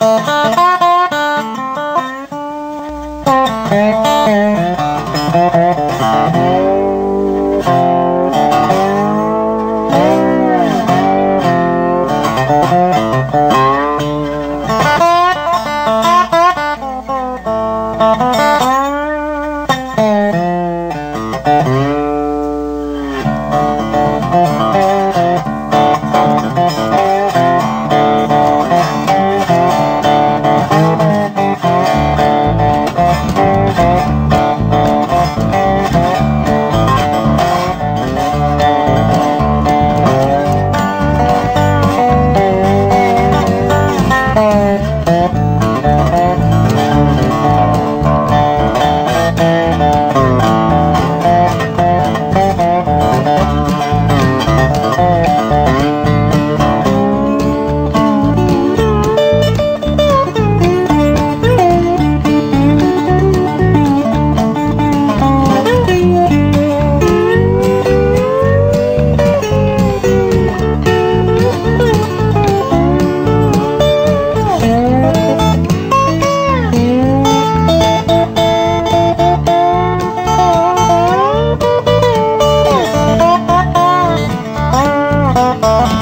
Thank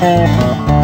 Música